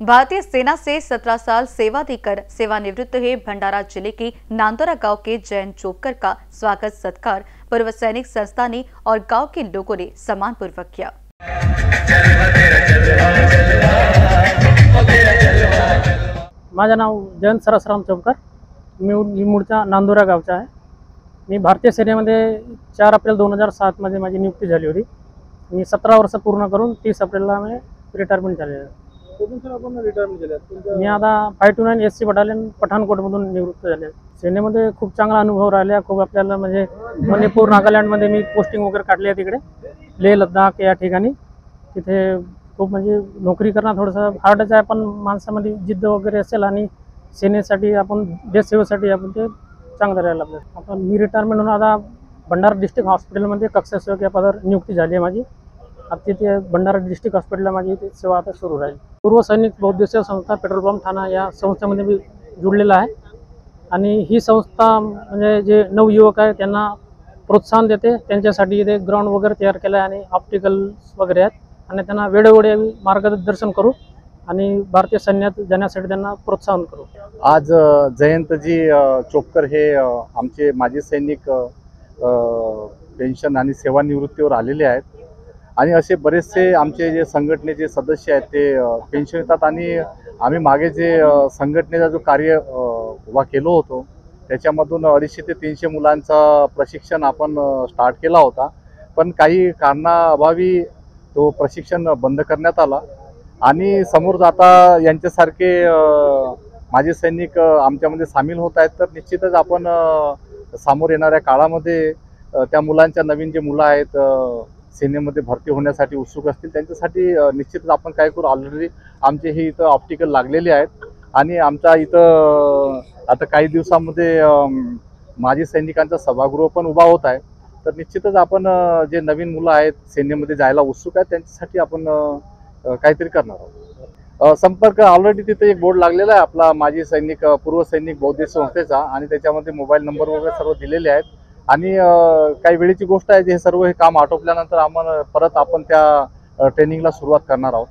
भारतीय सेना से 17 साल सेवा देकर सेवानिवृत्त हुए भंडारा ज़िले के नांदोरा गाँव के जयंत चोपकर का स्वागत सत्कार पूर्व सैनिक संस्था ने और गाँव के लोगों ने सम्मानपूर्वक किया। माझं नाव जयंत सरसराम चौकर मी मी मूळचा नांदुरा गावचा आहे. मी भारतीय सेनेमध्ये चार एप्रिल दोन हज़ार सातमध्ये माझी नियुक्ती झाली होती. मी सतरा वर्ष पूर्ण करून तीस एप्रिलला मी रिटायरमेंट आहे. कुठून सर आपण रिटायरमेंट मी आता five two nine S C battalion पठाणकोटमधून निवृत्त झाले. सेनेमध्ये खूप चांगला अनुभव राहिला. खूप आपल्याला म्हणजे मणिपूर नागालँडमध्ये मी पोस्टिंग वगैरे काढली आहे तिकडे. लेह लद्दाख या ठिकाणी. तिथे खूप म्हणजे नोकरी करणं थोडंसं हार्डच आहे पण माणसामध्ये जिद्द वगैरे असेल आणि सेनेसाठी आपण देशसेवेसाठी आपण ते चांगलं राहायला आपल्याला आपण मी रिटायरमेंट होऊन आता भंडारा डिस्ट्रिक्ट हॉस्पिटलमध्ये कक्षा सेवक या पदावर नियुक्ती झाली आहे माझी. आता तिथे भंडारा डिस्ट्रिक्ट हॉस्पिटलला माझी सेवा आता सुरू राहील. पूर्व सैनिक बौद्ध संस्था पेट्रोल पंप ठाणा या संस्थेमध्ये मी जुडलेला आहे. आणि ही संस्था म्हणजे जे नवयुवक आहे त्यांना प्रोत्साहन देते. त्यांच्यासाठी इथे ग्राउंड वगैरे तयार केलं आहे आणि ऑप्टिकल्स वगैरे आहेत. आणि त्यांना वेळोवेळी आम्ही मार्गदर्शन करू आणि भारतीय सैन्यात जाण्यासाठी त्यांना प्रोत्साहन करू. आज जयंतजी चोपकर हे आमचे माजी सैनिक पेन्शन आणि सेवानिवृत्तीवर आलेले आहेत. आणि असे बरेचसे आमचे जे संघटनेचे सदस्य आहेत ते पेन्शन येतात आणि आम्ही मागे जे संघटनेचा जो कार्य उभा केलो होतो त्याच्यामधून अडीचशे ते तीनशे मुलांचा प्रशिक्षण आपण स्टार्ट केला होता. पण काही कारणाअभावी तो प्रशिक्षण बंद करण्यात आला. आणि समोर जाता यांच्यासारखे माझे सैनिक आमच्यामध्ये सामील होत आहेत तर निश्चितच आपण समोर येणाऱ्या काळामध्ये त्या मुलांच्या नवीन जे मुलं आहेत सेनेमध्ये भरती होण्यासाठी उत्सुक असतील त्यांच्यासाठी निश्चितच आपण काय करू? ऑलरेडी आमचे हे इथं ऑप्टिकल लागलेले आहेत. आणि आमचा इथं आता काही दिवसामध्ये माजी सैनिकांचा सभागृह पण उभा होत आहे. तर निश्चितच आपण जे नवीन मुलं आहेत सेनेमध्ये जायला उत्सुक आहेत त्यांच्यासाठी आपण काहीतरी करणार आहोत. संपर्क ऑलरेडी तिथे एक बोर्ड लागलेला आहे आपला माजी सैनिक पूर्व सैनिक बौद्धिक संस्थेचा. आणि त्याच्यामध्ये मोबाईल नंबर वगैरे सर्व दिलेले आहेत. आणि काही वेळेची गोष्ट आहे जे हे सर्व हे काम आटोपल्यानंतर आपण परत आपण त्या ट्रेनिंगला सुरुवात करणार आहोत.